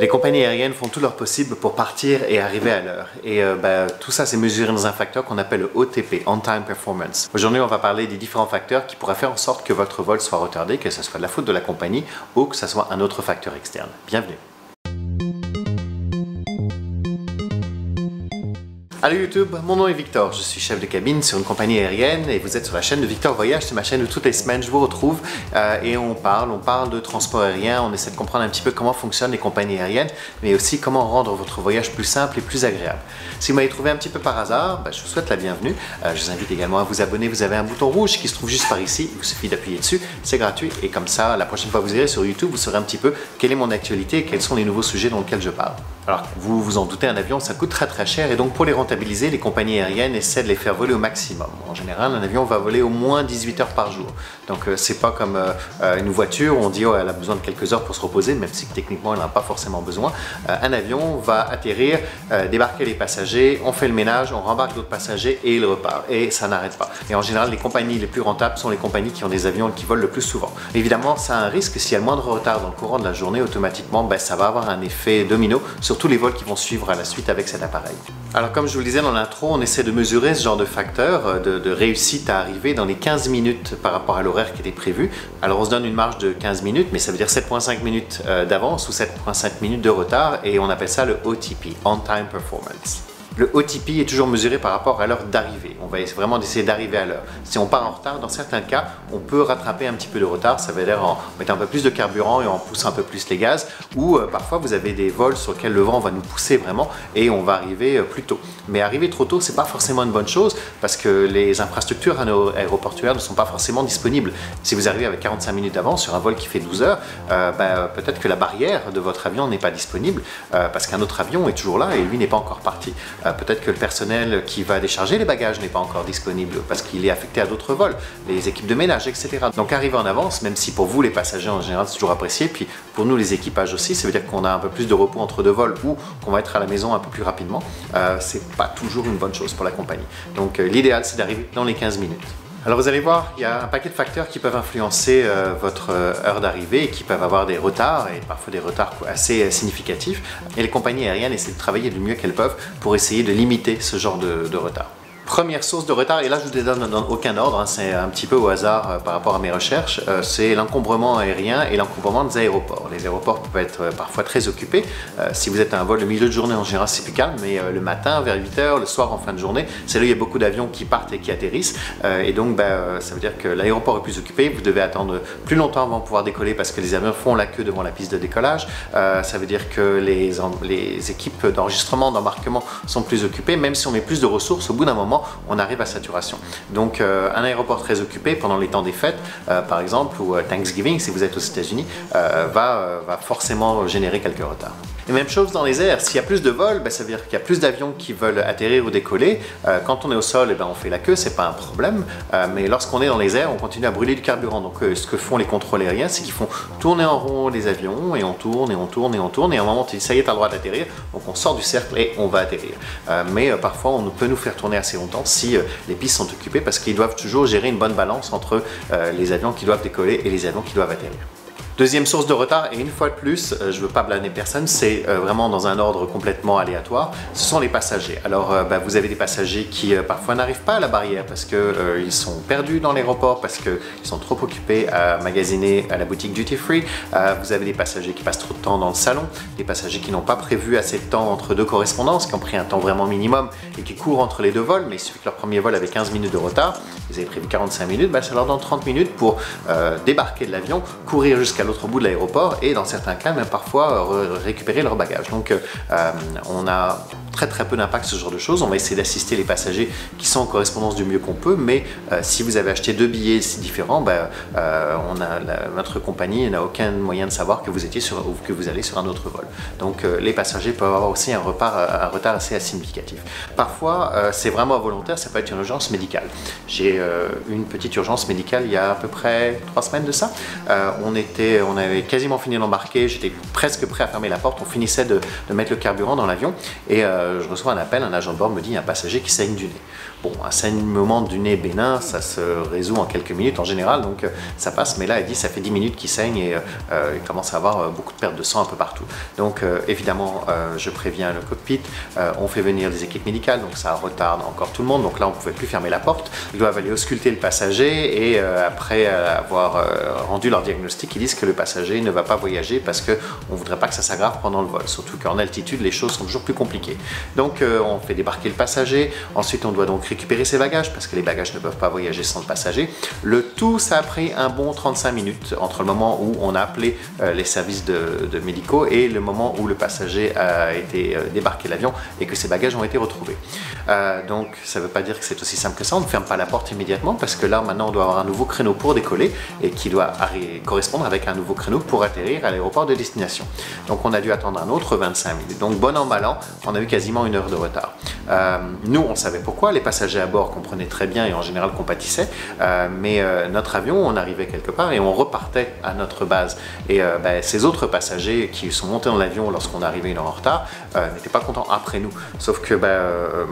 Les compagnies aériennes font tout leur possible pour partir et arriver à l'heure. Et euh, ben, tout ça, c'est mesuré dans un facteur qu'on appelle le OTP, On Time Performance. Aujourd'hui, on va parler des différents facteurs qui pourraient faire en sorte que votre vol soit retardé, que ce soit de la faute de la compagnie ou que ce soit un autre facteur externe. Bienvenue. Allô YouTube, mon nom est Victor, je suis chef de cabine sur une compagnie aérienne et vous êtes sur la chaîne de Victor Voyage, c'est ma chaîne où toutes les semaines je vous retrouve euh, et on parle, on parle de transport aérien, on essaie de comprendre un petit peu comment fonctionnent les compagnies aériennes, mais aussi comment rendre votre voyage plus simple et plus agréable. Si vous m'avez trouvé un petit peu par hasard, ben, je vous souhaite la bienvenue. Euh, je vous invite également à vous abonner, vous avez un bouton rouge qui se trouve juste par ici, il vous suffit d'appuyer dessus, c'est gratuit. Et comme ça, la prochaine fois que vous irez sur YouTube, vous saurez un petit peu quelle est mon actualité et quels sont les nouveaux sujets dans lesquels je parle. Alors, vous vous en doutez, un avion, ça coûte très très cher. Et donc pour les rentabiliser, les compagnies aériennes essaient de les faire voler au maximum. En général, un avion va voler au moins 18 heures par jour. Donc, euh, c'est pas comme euh, euh, une voiture où on dit oh, elle a besoin de quelques heures pour se reposer, même si techniquement elle n'en a pas forcément besoin. un avion va atterrir, débarquer les passagers, on fait le ménage, on rembarque d'autres passagers et il repart. Et ça n'arrête pas. Et en général, les compagnies les plus rentables sont les compagnies qui ont des avions qui volent le plus souvent. Évidemment, ça a un risque. S'il y a le moindre retard dans le courant de la journée, automatiquement, ben, ça va avoir un effet domino sur tous les vols qui vont suivre à la suite avec cet appareil. Alors comme je vous le disais dans l'intro, on essaie de mesurer ce genre de facteur euh, de, réussite à arriver dans les 15 minutes par rapport à l'horaire qui était prévu. Alors on se donne une marge de 15 minutes, mais ça veut dire 7.5 minutes euh, d'avance ou 7.5 minutes de retard et on appelle ça le OTP, On Time Performance. Le OTP est toujours mesuré par rapport à l'heure d'arrivée. On va vraiment essayer d'arriver à l'heure. Si on part en retard, dans certains cas, on peut rattraper un petit peu de retard. Ça veut dire en mettant un peu plus de carburant et en poussant un peu plus les gaz. Ou euh, parfois, vous avez des vols sur lesquels le vent va nous pousser vraiment et on va arriver euh, plus tôt. Mais arriver trop tôt, c'est pas forcément une bonne chose parce que les infrastructures aéroportuaires ne sont pas forcément disponibles. Si vous arrivez avec 45 minutes d'avance sur un vol qui fait 12 heures, euh, ben, peut-être que la barrière de votre avion n'est pas disponible parce qu'un autre avion est toujours là et lui n'est pas encore parti. Euh, peut-être que le personnel qui va décharger les bagages n'est pas encore disponible parce qu'il est affecté à d'autres vols, les équipes de ménage, etc. Donc arriver en avance, même si pour vous les passagers en général c'est toujours apprécié, puis pour nous les équipages aussi, ça veut dire qu'on a un peu plus de repos entre deux vols ou qu'on va être à la maison un peu plus rapidement, euh, c'est pas toujours une bonne chose pour la compagnie. Donc euh, l'idéal c'est d'arriver dans les 15 minutes. Alors vous allez voir, il y a un paquet de facteurs qui peuvent influencer euh, votre euh, heure d'arrivée et qui peuvent avoir des retards et parfois des retards assez euh, significatifs. Et les compagnies aériennes essaient de travailler du mieux qu'elles peuvent pour essayer de limiter ce genre de retard. Première source de retard, et là je vous les donne dans aucun ordre, hein, c'est un petit peu au hasard euh, par rapport à mes recherches, euh, c'est l'encombrement aérien et l'encombrement des aéroports. Les aéroports peuvent être euh, parfois très occupés. si vous êtes à un vol le milieu de journée, en général c'est plus calme, mais le matin, vers 8h, le soir, en fin de journée, c'est là où il y a beaucoup d'avions qui partent et qui atterrissent. et donc ben, ça veut dire que l'aéroport est plus occupé, vous devez attendre plus longtemps avant de pouvoir décoller parce que les avions font la queue devant la piste de décollage. ça veut dire que les équipes d'enregistrement, d'embarquement sont plus occupées, même si on met plus de ressources, au bout d'un moment, on arrive à saturation. Donc euh, un aéroport très occupé pendant les temps des fêtes, euh, par exemple, ou euh, Thanksgiving si vous êtes aux États-Unis, va, va forcément générer quelques retards. Et même chose dans les airs, s'il y a plus de vols, ben, ça veut dire qu'il y a plus d'avions qui veulent atterrir ou décoller. quand on est au sol, eh ben, on fait la queue, c'est pas un problème. mais lorsqu'on est dans les airs, on continue à brûler du carburant. Donc ce que font les contrôles aériens, c'est qu'ils font tourner en rond les avions et on tourne et on tourne et on tourne. Et à un moment, ça y est, tu as le droit d'atterrir. Donc on sort du cercle et on va atterrir. mais parfois, on peut nous faire tourner assez longtemps si euh, les pistes sont occupées parce qu'ils doivent toujours gérer une bonne balance entre euh, les avions qui doivent décoller et les avions qui doivent atterrir. Deuxième source de retard, et une fois de plus, euh, je ne veux pas blâmer personne, c'est euh, vraiment dans un ordre complètement aléatoire, ce sont les passagers. Alors euh, bah, vous avez des passagers qui parfois n'arrivent pas à la barrière parce qu'ils sont perdus dans l'aéroport, parce qu'ils sont trop occupés à magasiner à la boutique Duty Free. vous avez des passagers qui passent trop de temps dans le salon, des passagers qui n'ont pas prévu assez de temps entre deux correspondances, qui ont pris un temps vraiment minimum et qui courent entre les deux vols, mais il suffit que leur premier vol avait 15 minutes de retard, vous avez prévu 45 minutes, bah, ça leur donne 30 minutes pour débarquer de l'avion, courir jusqu'à l'autre bout de l'aéroport et dans certains cas même parfois euh, récupérer leur bagage. Donc euh, on a très très peu d'impact ce genre de choses. On va essayer d'assister les passagers qui sont en correspondance du mieux qu'on peut, mais euh, si vous avez acheté deux billets différents, ben, on a, notre compagnie n'a aucun moyen de savoir que vous étiez ou que vous allez sur un autre vol. Donc les passagers peuvent avoir aussi un, un retard assez significatif. Parfois c'est vraiment volontaire, ça peut être une urgence médicale. J'ai une petite urgence médicale il y a à peu près trois semaines de ça. on était on avait quasiment fini d'embarquer, j'étais presque prêt à fermer la porte, on finissait de, mettre le carburant dans l'avion et euh, je reçois un appel, un agent de bord me dit un passager qui saigne du nez. Bon, un saignement du nez bénin, ça se résout en quelques minutes en général, donc ça passe, mais là, elle dit ça fait 10 minutes qu'il saigne et il commence à avoir beaucoup de perte de sang un peu partout. Donc évidemment, je préviens le cockpit, on fait venir des équipes médicales, donc ça retarde encore tout le monde, donc là, on ne pouvait plus fermer la porte. Ils doivent aller ausculter le passager et après avoir rendu leur diagnostic, ils disent que le passager ne va pas voyager parce qu'on ne voudrait pas que ça s'aggrave pendant le vol, surtout qu'en altitude, les choses sont toujours plus compliquées. Donc euh, on fait débarquer le passager, ensuite on doit donc récupérer ses bagages parce que les bagages ne peuvent pas voyager sans le passager. Le tout, ça a pris un bon 35 minutes entre le moment où on a appelé euh, les services de, médicaux et le moment où le passager a été euh, débarqué de l'avion et que ses bagages ont été retrouvés. donc ça ne veut pas dire que c'est aussi simple que ça, on ne ferme pas la porte immédiatement parce que là maintenant on doit avoir un nouveau créneau pour décoller et qui doit correspondre avec un nouveau créneau pour atterrir à l'aéroport de destination. Donc on a dû attendre un autre 25 minutes. Donc bon an mal an, on a eu quasiment une heure de retard. Euh, nous, on savait pourquoi, les passagers à bord comprenaient très bien et en général compatissaient, euh, mais euh, notre avion, on arrivait quelque part et on repartait à notre base. Et ben, ces autres passagers qui sont montés dans l'avion lorsqu'on arrivait une heure en retard n'étaient pas contents après nous. Sauf que, ben,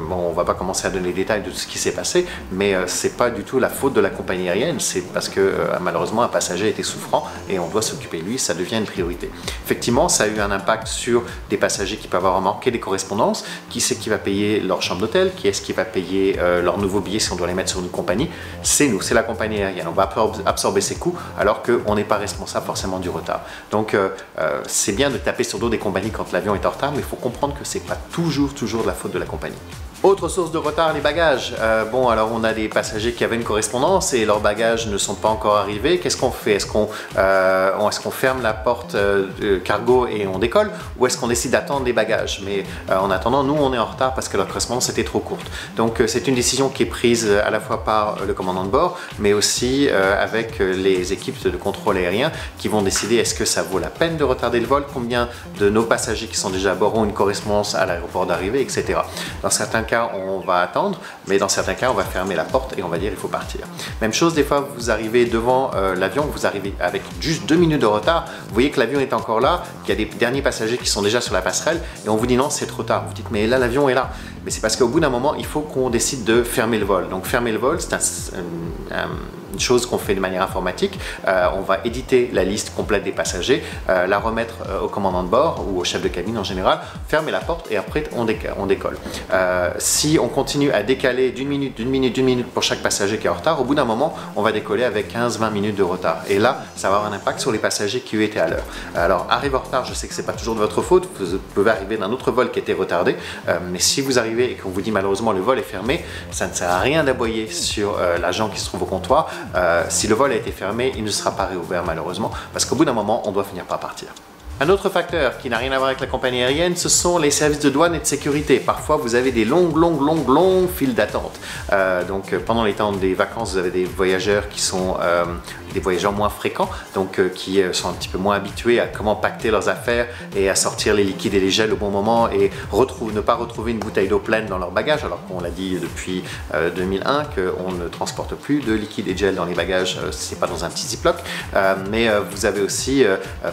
bon, on va pas commencer à donner les détails de tout ce qui s'est passé, mais c'est pas du tout la faute de la compagnie aérienne, c'est parce que malheureusement un passager était souffrant et on doit s'occuper de lui, ça devient une priorité. Effectivement, ça a eu un impact sur des passagers qui peuvent avoir manqué des correspondances, qui c'est qui va payer leur chambre d'hôtel, qui est-ce qui va payer euh, leurs nouveaux billets si on doit les mettre sur une compagnie C'est nous, c'est la compagnie aérienne. On va absorber ces coûts alors qu'on n'est pas responsable forcément du retard. Donc euh, euh, c'est bien de taper sur dos des compagnies quand l'avion est en retard, mais il faut comprendre que c'est pas toujours, toujours de la faute de la compagnie. Autre source de retard, les bagages. Euh, bon, alors on a des passagers qui avaient une correspondance et leurs bagages ne sont pas encore arrivés. Qu'est-ce qu'on fait? Est-ce qu'on euh, est qu'on ferme la porte euh, cargo et on décolle? Ou est-ce qu'on décide d'attendre les bagages? Mais en attendant, nous, on est en retard parce que leur correspondance était trop courte. Donc c'est une décision qui est prise à la fois par le commandant de bord, mais aussi avec les équipes de contrôle aérien qui vont décider est-ce que ça vaut la peine de retarder le vol, combien de nos passagers qui sont déjà à bord ont une correspondance à l'aéroport d'arrivée, etc. Dans certains on va attendre, mais dans certains cas, on va fermer la porte et on va dire il faut partir. Même chose, des fois, vous arrivez devant euh, l'avion, vous arrivez avec juste deux minutes de retard, vous voyez que l'avion est encore là, qu'il y a des derniers passagers qui sont déjà sur la passerelle, et on vous dit non, c'est trop tard. Vous dites mais là, l'avion est là. Mais c'est parce qu'au bout d'un moment, il faut qu'on décide de fermer le vol. Donc fermer le vol, c'est une chose qu'on fait de manière informatique. Euh, on va éditer la liste complète des passagers, euh, la remettre au commandant de bord ou au chef de cabine en général, fermer la porte et après on, décolle si on continue à décaler d'une minute, d'une minute, d'une minute pour chaque passager qui est en retard, au bout d'un moment, on va décoller avec 15-20 minutes de retard. Et là, ça va avoir un impact sur les passagers qui étaient à l'heure. Alors, arrive en retard, je sais que c'est pas toujours de votre faute, vous pouvez arriver d'un autre vol qui était retardé, euh, mais si vous arrivez et qu'on vous dit malheureusement le vol est fermé, ça ne sert à rien d'aboyer sur euh, l'agent qui se trouve au comptoir. Euh, si le vol a été fermé, il ne sera pas réouvert malheureusement, parce qu'au bout d'un moment, on doit finir par partir. Un autre facteur qui n'a rien à voir avec la compagnie aérienne, ce sont les services de douane et de sécurité. Parfois, vous avez des longues, longues, longues, longues files d'attente. Euh, donc, pendant les temps des vacances, vous avez des voyageurs qui sont euh, des voyageurs moins fréquents, donc qui sont un petit peu moins habitués à comment pacter leurs affaires et à sortir les liquides et les gels au bon moment et ne pas retrouver une bouteille d'eau pleine dans leur bagage, alors qu'on l'a dit depuis 2001 qu'on ne transporte plus de liquide et de gel dans les bagages, c'est pas dans un petit ziploc. mais vous avez aussi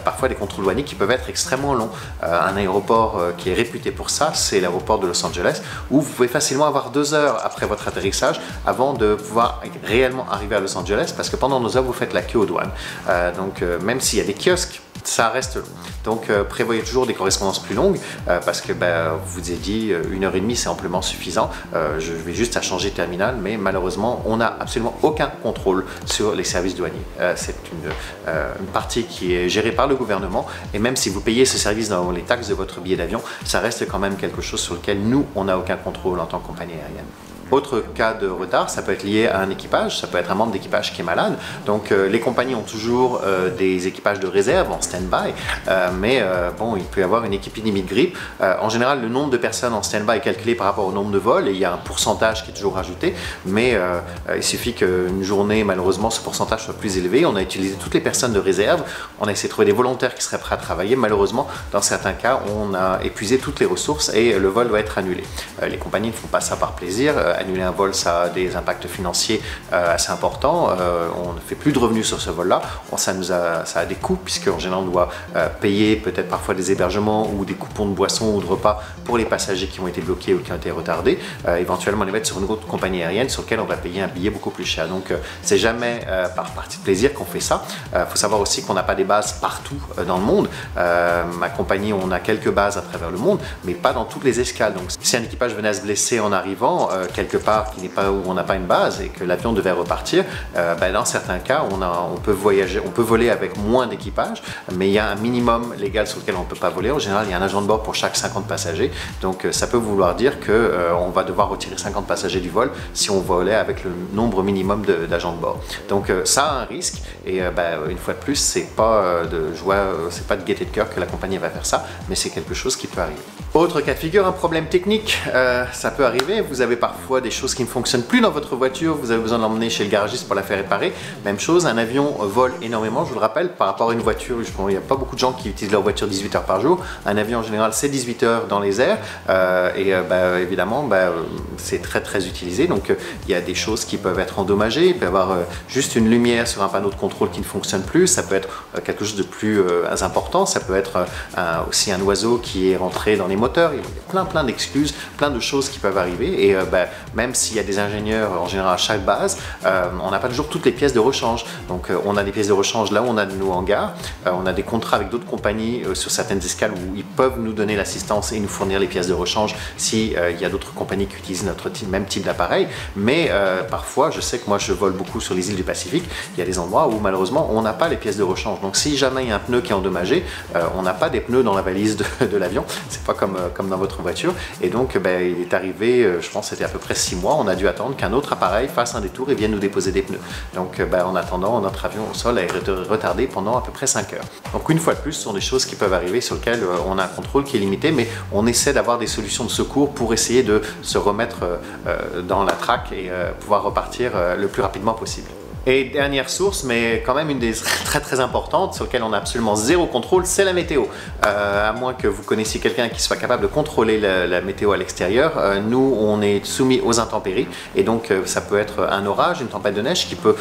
parfois des contrôles douaniers qui peuvent être extrêmement longs. Euh, un aéroport euh, qui est réputé pour ça, c'est l'aéroport de Los Angeles, où vous pouvez facilement avoir deux heures après votre atterrissage avant de pouvoir réellement arriver à Los Angeles, parce que pendant deux heures, vous faites la queue aux douanes. Euh, donc même s'il y a des kiosques ça reste long. Donc euh, prévoyez toujours des correspondances plus longues euh, parce que ben, vous ai dit euh, une heure et demie c'est amplement suffisant. je vais juste à changer de terminal, mais malheureusement on n'a absolument aucun contrôle sur les services douaniers. c'est une, une, partie qui est gérée par le gouvernement et même si vous payez ce service dans les taxes de votre billet d'avion, ça reste quand même quelque chose sur lequel nous on n'a aucun contrôle en tant que compagnie aérienne. Autre cas de retard, ça peut être lié à un équipage, ça peut être un membre d'équipage qui est malade. Donc euh, les compagnies ont toujours euh, des équipages de réserve en stand-by, euh, mais bon, il peut y avoir une épidémie de grippe. en général, le nombre de personnes en stand-by est calculé par rapport au nombre de vols et il y a un pourcentage qui est toujours rajouté, mais il suffit qu'une journée, malheureusement, ce pourcentage soit plus élevé. On a utilisé toutes les personnes de réserve, on a essayé de trouver des volontaires qui seraient prêts à travailler. Malheureusement, dans certains cas, on a épuisé toutes les ressources et le vol doit être annulé. les compagnies ne font pas ça par plaisir annuler un vol, ça a des impacts financiers assez importants. on ne fait plus de revenus sur ce vol-là. Ça, nous a, ça a des coûts, puisqu'en général, on doit payer peut-être parfois des hébergements ou des coupons de boissons ou de repas pour les passagers qui ont été bloqués ou qui ont été retardés. éventuellement, les mettre sur une autre compagnie aérienne sur laquelle on va payer un billet beaucoup plus cher. Donc, c'est jamais par partie de plaisir qu'on fait ça. Il faut savoir aussi qu'on n'a pas des bases partout dans le monde. ma compagnie, on a quelques bases à travers le monde, mais pas dans toutes les escales. Donc si un équipage venait à se blesser en arrivant euh, quelque part qui n'est pas où on n'a pas une base et que l'avion devait repartir, euh, ben, dans certains cas, on, a, on peut voyager, on peut voler avec moins d'équipage, mais il y a un minimum légal sur lequel on ne peut pas voler. En général, il y a un agent de bord pour chaque 50 passagers. Donc euh, ça peut vouloir dire que on va devoir retirer 50 passagers du vol si on volait avec le nombre minimum d'agents de, bord. Donc ça a un risque et ben, une fois de plus, c'est pas de joie, c'est pas de gaieté de cœur que la compagnie va faire ça, mais c'est quelque chose qui peut arriver. Autre cas de figure, un problème technique, euh, ça peut arriver. Vous avez parfois des choses qui ne fonctionnent plus dans votre voiture, vous avez besoin de l'emmener chez le garagiste pour la faire réparer. Même chose, un avion vole énormément, je vous le rappelle, par rapport à une voiture, il n'y a pas beaucoup de gens qui utilisent leur voiture 18 heures par jour. Un avion en général, c'est 18 heures dans les airs euh, et euh, bah, évidemment, bah, c'est très très utilisé. Donc il y a des choses qui peuvent être endommagées, il peut y avoir juste une lumière sur un panneau de contrôle qui ne fonctionne plus, ça peut être quelque chose de plus important, ça peut être aussi un oiseau qui est rentré dans les moteurs, il y a plein plein d'excuses, plein de choses qui peuvent arriver et euh, ben, même s'il y a des ingénieurs en général à chaque base, euh, on n'a pas toujours toutes les pièces de rechange. Donc euh, on a des pièces de rechange là où on a de nos hangars, on a des contrats avec d'autres compagnies sur certaines escales où ils peuvent nous donner l'assistance et nous fournir les pièces de rechange s'il il y a d'autres compagnies qui utilisent notre même type d'appareil. Mais parfois, je sais que moi je vole beaucoup sur les îles du Pacifique, il y a des endroits où malheureusement on n'a pas les pièces de rechange. Donc si jamais il y a un pneu qui est endommagé, on n'a pas des pneus dans la valise de, de l'avion, c'est pas comme, comme dans votre voiture. Et donc ben, il est arrivé, euh, je pense c'était à peu près six mois, on a dû attendre qu'un autre appareil fasse un détour et vienne nous déposer des pneus. Donc euh, ben, en attendant, notre avion au sol a été retardé pendant à peu près 5 heures. Donc une fois de plus, ce sont des choses qui peuvent arriver sur lesquelles euh, on a un contrôle qui est limité, mais on essaie d'avoir des solutions de secours pour essayer de se remettre dans la traque et pouvoir repartir le plus rapidement possible. Et dernière source, mais quand même une des très très importantes, sur laquelle on a absolument zéro contrôle, c'est la météo. Euh, à moins que vous connaissiez quelqu'un qui soit capable de contrôler la, météo à l'extérieur, euh, nous on est soumis aux intempéries. Et donc euh, ça peut être un orage, une tempête de neige qui peut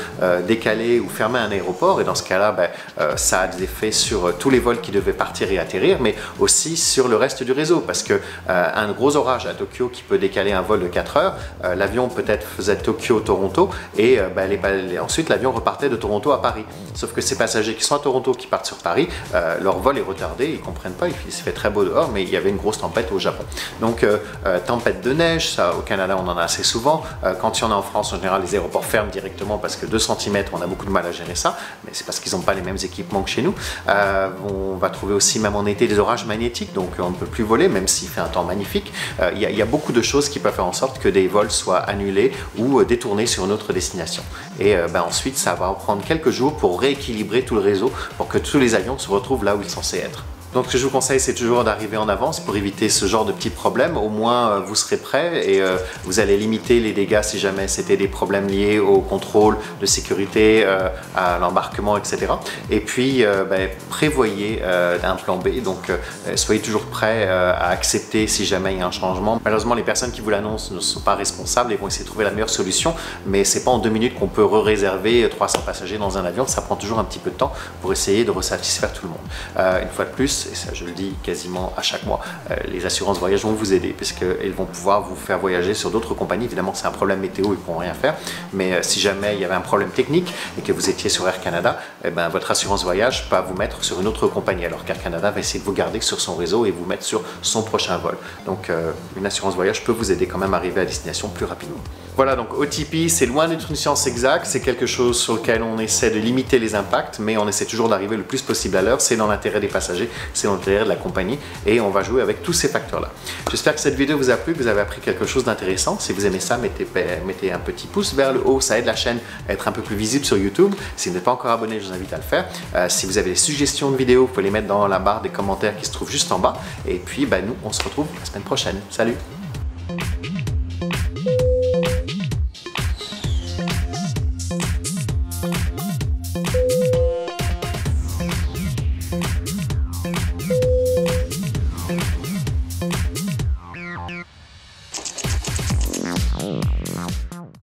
décaler ou fermer un aéroport. Et dans ce cas-là, ben, ça a des effets sur tous les vols qui devaient partir et atterrir, mais aussi sur le reste du réseau. Parce que un gros orage à Tokyo qui peut décaler un vol de 4 heures, l'avion peut-être faisait Tokyo-Toronto et ben, les, les, ensuite Ensuite, l'avion repartait de Toronto à Paris. Sauf que ces passagers qui sont à Toronto, qui partent sur Paris, euh, leur vol est retardé, ils comprennent pas, il se fait très beau dehors, mais il y avait une grosse tempête au Japon. Donc, euh, euh, tempête de neige, ça, au Canada, on en a assez souvent. quand il y en a en France, en général, les aéroports ferment directement parce que 2 cm, on a beaucoup de mal à gérer ça, mais c'est parce qu'ils n'ont pas les mêmes équipements que chez nous. on va trouver aussi, même en été, des orages magnétiques, donc on ne peut plus voler, même s'il fait un temps magnifique. Il y, y, a beaucoup de choses qui peuvent faire en sorte que des vols soient annulés ou détournés sur une autre destination. Et ben, ensuite, ça va prendre quelques jours pour rééquilibrer tout le réseau pour que tous les avions se retrouvent là où ils sont censés être. Donc ce que je vous conseille, c'est toujours d'arriver en avance pour éviter ce genre de petits problèmes. Au moins, euh, vous serez prêt et euh, vous allez limiter les dégâts si jamais c'était des problèmes liés au contrôle de sécurité, euh, à l'embarquement, etc. Et puis, ben, prévoyez un plan B. Donc, soyez toujours prêt à accepter si jamais il y a un changement. Malheureusement, les personnes qui vous l'annoncent ne sont pas responsables et vont essayer de trouver la meilleure solution. Mais c'est pas en deux minutes qu'on peut réserver 300 passagers dans un avion. Ça prend toujours un petit peu de temps pour essayer de satisfaire tout le monde. une fois de plus, et ça je le dis quasiment à chaque mois, euh, les assurances voyage vont vous aider puisqu'elles vont pouvoir vous faire voyager sur d'autres compagnies. Évidemment, c'est un problème météo, ils ne pourront rien faire, mais euh, si jamais il y avait un problème technique et que vous étiez sur Air Canada, eh ben, votre assurance voyage va vous mettre sur une autre compagnie, alors qu'Air Canada va essayer de vous garder sur son réseau et vous mettre sur son prochain vol. Donc, euh, une assurance voyage peut vous aider quand même à arriver à destination plus rapidement. Voilà, donc OTP, c'est loin d'être une science exacte, c'est quelque chose sur lequel on essaie de limiter les impacts, mais on essaie toujours d'arriver le plus possible à l'heure, c'est dans l'intérêt des passagers, c'est l'intérêt de la compagnie, et on va jouer avec tous ces facteurs-là. J'espère que cette vidéo vous a plu, que vous avez appris quelque chose d'intéressant. Si vous aimez ça, mettez, mettez un petit pouce vers le haut, ça aide la chaîne à être un peu plus visible sur YouTube. Si vous n'êtes pas encore abonné, je vous invite à le faire. Euh, si vous avez des suggestions de vidéos, vous pouvez les mettre dans la barre des commentaires qui se trouve juste en bas. Et puis, bah, nous, on se retrouve la semaine prochaine. Salut